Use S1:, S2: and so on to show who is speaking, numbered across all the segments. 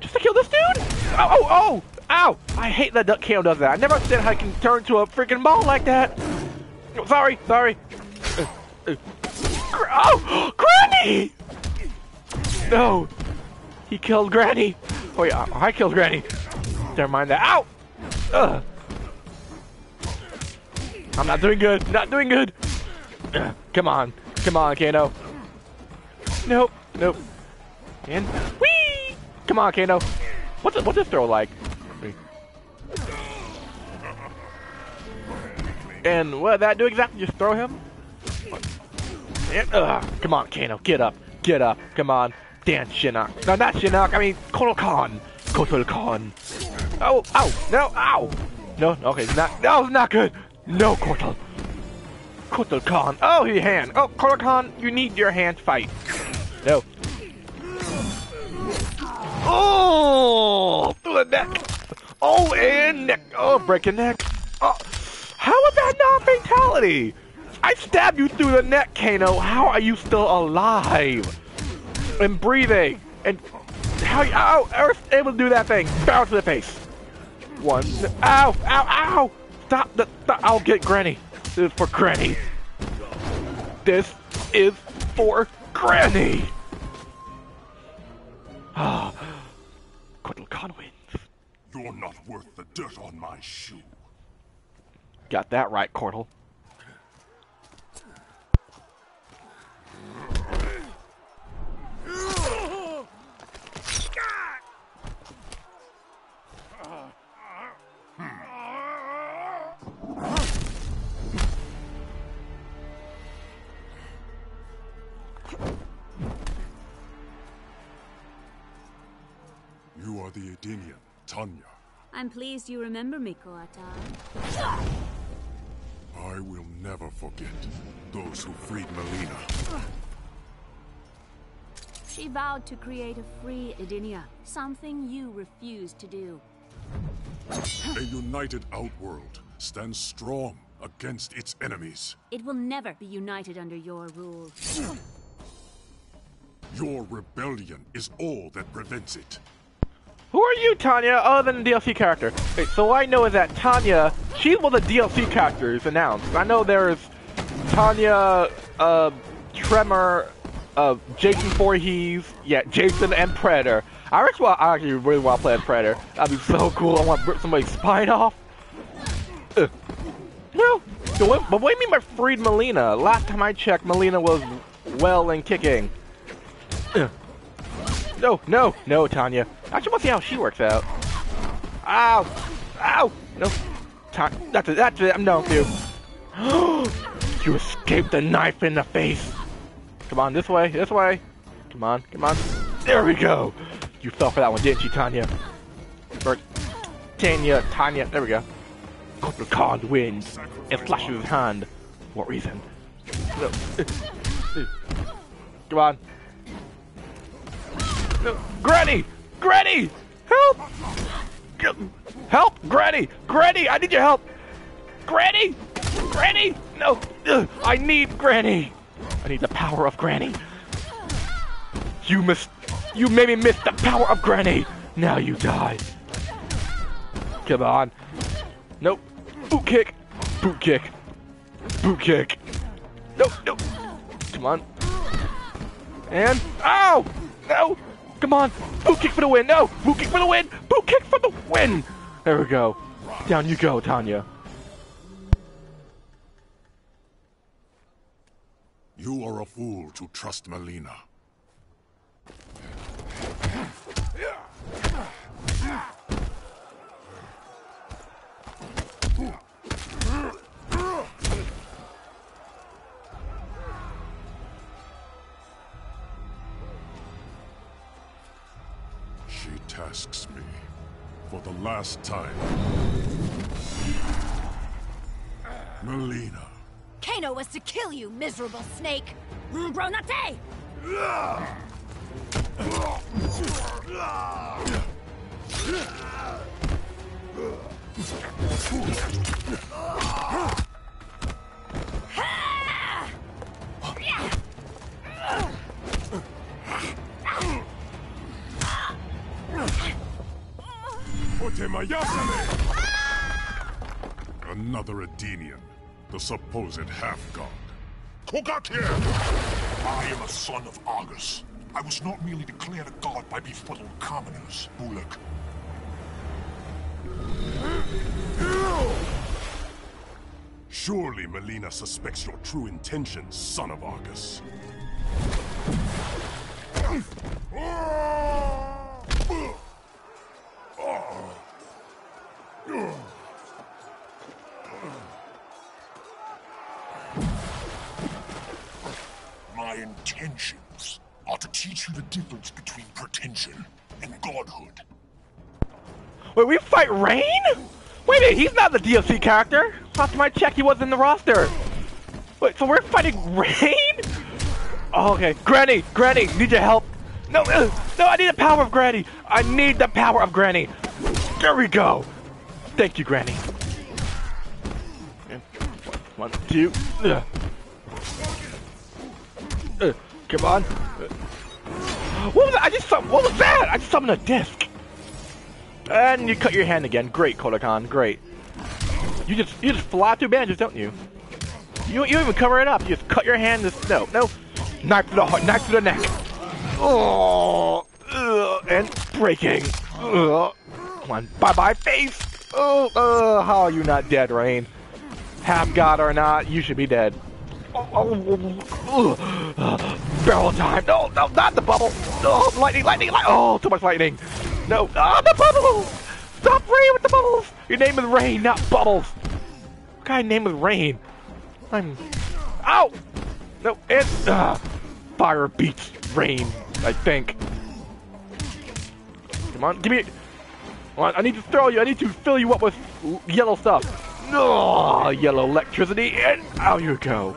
S1: Just to kill this dude? Oh, oh, oh! Ow! I hate that duck KO does that. I never understand how he can turn to a freaking ball like that. Oh, sorry, sorry. Oh! Granny! No! He killed Granny! Oh yeah, I killed Granny. Never mind that. Ow! Ugh. I'm not doing good. Not doing good. Come on. Come on, Kano. Nope. Nope. And! Come on, Kano. What's it, what's this throw like? And what that do exactly? Just throw him? And. Come on, Kano. Get up. Get up. Come on. Dan Shinnok. No, not Shinnok. I mean, Kotal Khan. Kotal Khan. Oh, ow. No, ow. No, okay, not, was not good. No, Kotal. Kotal Khan. Oh, your hand. Oh, Kotal Khan, you need your hand fight. No. Oh, through the neck. Oh, and neck. Oh, breaking neck. Oh, how is that not fatality? I stabbed you through the neck, Kano. How are you still alive? And breathing. And how you, ow, Earth able to do that thing. Bounce to the face. One. Ow, ow, ow. Stop the, stop. I'll get Granny. This is for Granny. This is for Granny. Ah. Wins.
S2: You're not worth the dirt on my shoe.
S1: Got that right,
S2: Kotal. The Edenian, Tanya.
S3: I'm pleased you remember me, Kotal.
S2: I will never forget those who freed Mileena.
S3: She vowed to create a free Edenia, something you refused to do.
S2: A united Outworld stands strong against its enemies.
S3: It will never be united under your rule.
S2: Your rebellion is all that prevents it.
S1: Who are you, Tanya, other than a DLC character? So I know is that Tanya, she's one of the DLC characters announced. I know there's Tanya, uh, Tremor, uh, Jason Voorhees, yeah, Jason and Predator. I actually, I actually really want to play as Predator. That'd be so cool. I want to rip somebody's spine off. No, what, but what do you mean by freed Mileena? Last time I checked, Mileena was well and kicking. Ugh. No, no, no, Tanya. I just want to see how she works out. Ow! Ow! No. That's it, that's it, I'm done with you. you escaped the knife in the face. Come on, this way, this way. Come on, come on. There we go. You fell for that one, didn't you, Tanya? Or, Tanya, Tanya, there we go. Kotal Khan wins and flashes his hand. What reason? No. Come on. No. Granny! Granny! Help! Help! Granny! Granny! I need your help! Granny! Granny! No! I need Granny! I need the power of Granny. You missed. You made me miss the power of Granny! Now you die. Come on. Nope. Boot kick! Boot kick! Boot kick! Nope, nope. Come on. And. Ow! No! Come on! Boot kick for the win! No! Boot kick for the win! Boot kick for the win! There we go. Down you go, Tanya.
S2: You are a fool to trust Mileena. She tasks me for the last time. Mileena.
S4: Kano was to kill you, miserable snake! Bronate!
S2: Another Edenian, the supposed half-god.
S5: Kogatir! I am a son of Argus. I was not merely declared a god by befuddled commoners, Bulak.
S2: Surely Mileena suspects your true intentions, son of Argus.
S5: My intentions are to teach you the difference between pretension and godhood.
S1: Wait, we fight Rain? Wait a minute, he's not the DLC character. Last time I checked, he wasn't in the roster. Wait, so we're fighting Rain? Oh, okay, Granny, Granny, need your help. No, uh, no, I need the power of Granny. I need the power of Granny. There we go. Thank you, Granny. One, two. Uh. Come on. What was that? I just sum- What was that? I just summoned a disc. And you cut your hand again. Great, Kotal Khan. Great. You just you just fly through bandages, don't you? You you even cover it up. You just cut your hand. Just no no. Knife to the heart. Knife to the neck. Oh, ugh, and breaking. Ugh. Come on. Bye bye face. Oh, uh, how are you not dead, Rain? Half god or not, you should be dead. Oh, oh, oh, barrel time. No, no, not the bubble. No, lightning, lightning, lightning. Oh, too much lightning. No, ah, the bubbles. Stop Rain with the bubbles. Your name is Rain, not Bubbles. What kind of name is Rain? I'm. Ow! No, it's uh, fire beats rain. I think. Come on, give me. Come on, I need to throw you. I need to fill you up with yellow stuff. No, yellow electricity, and out you go.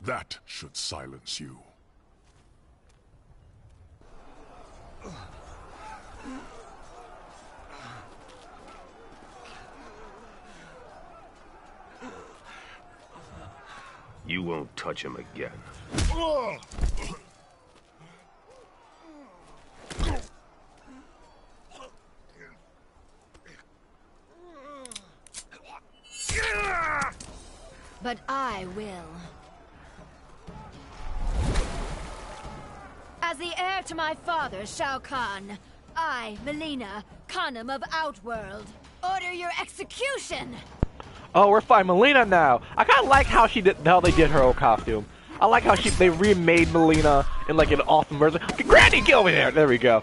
S2: That should silence you.
S6: You won't touch him again. Ah!
S4: But I will. As the heir to my father, Shao Kahn, I, Mileena, Khanum of Outworld, order your execution!
S1: Oh, we're fine, Mileena now. I kind of like how she did how they did her old costume. I like how she they remade Mileena in like an awesome version. Okay, Granny, get over there. There we go.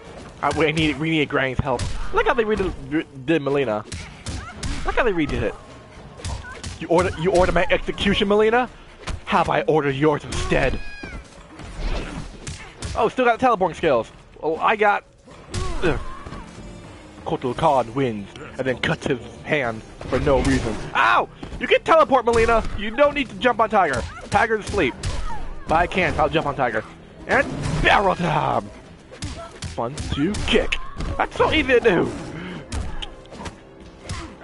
S1: We need we need Granny's help. Like how they redid did Mileena. Like how they redid it. You order you order my execution, Mileena? Have I ordered yours instead? Oh, still got teleporting skills. Oh, I got. Ugh. Kotal Khan wins and then cuts his hand for no reason. Ow! You can teleport, Mileena. You don't need to jump on Tiger. Tiger's asleep. But I can't. I'll jump on Tiger. And barrel time. One, two, kick. That's so easy to do.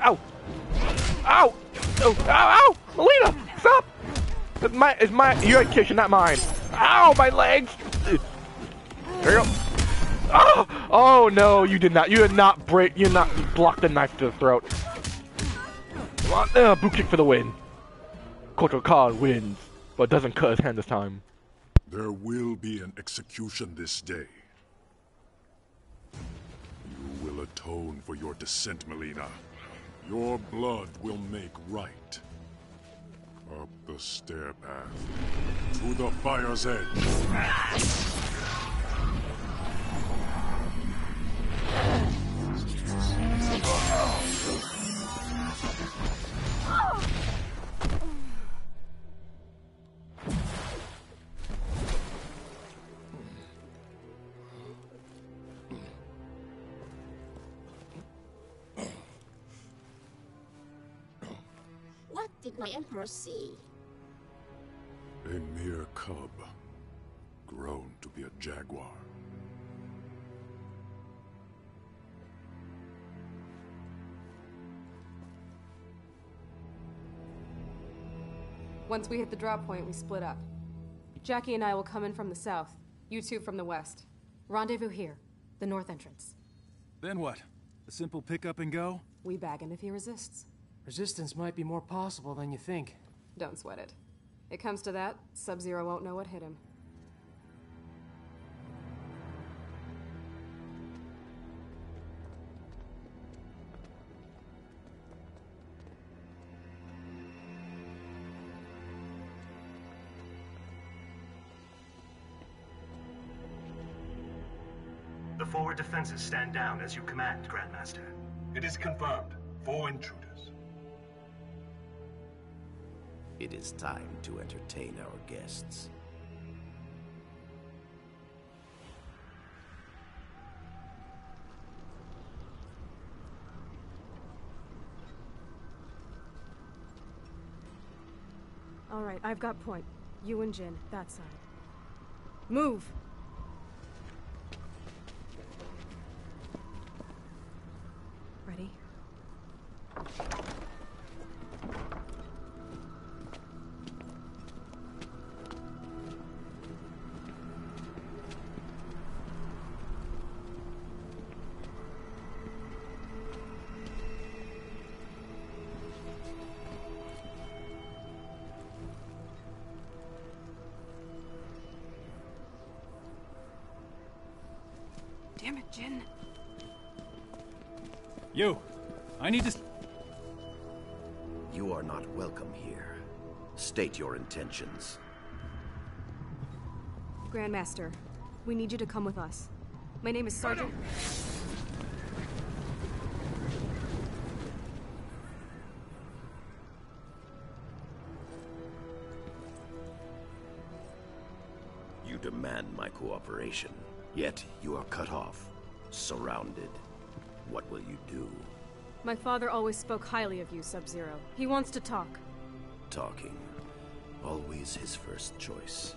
S1: Ow! Ow! Oh, ow! Ow! Mileena, stop! It's my, it's my, your kitchen, not mine. Ow! My legs. There you go. Oh, oh no, you did not. You did not break. You did not block the knife to the throat. Come on, uh, boot kick for the win. Kotal Khan wins, but doesn't cut his hand this time.
S2: There will be an execution this day. You will atone for your dissent, Mileena. Your blood will make right. Up the stair path. To the fire's edge.
S7: What did my emperor see?
S2: A mere cub. Grown to be a jaguar.
S8: Once we hit the drop point, we split up.
S7: Jackie and I will come in from the south. You two from the west. Rendezvous here, the north entrance.
S8: Then what? A simple pick up and go?
S7: We bag him if he resists.
S9: Resistance might be more possible than you think.
S7: Don't sweat it. It comes to that, Sub-Zero won't know what hit him.
S10: The forward defenses stand down as you command, Grandmaster.
S11: It is confirmed. Four intruders.
S12: It is time to entertain our guests.
S7: All right, I've got point. You and Jin, that side. Move! Damn it, Jin.
S8: You! I need to...
S12: You are not welcome here. State your intentions.
S7: Grandmaster, we need you to come with us. My name is Sergeant...
S12: You demand my cooperation, yet you are cut off, surrounded. What will you do?
S7: My father always spoke highly of you, Sub-Zero. He wants to talk.
S12: Talking. Always his first choice.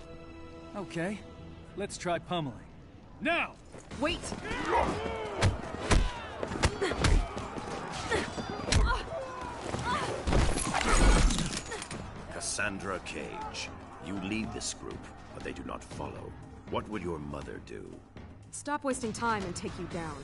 S8: Okay. Let's try pummeling. Now!
S7: Wait!
S12: Cassandra Cage. You lead this group, but they do not follow. What would your mother do?
S7: Stop wasting time and take you down.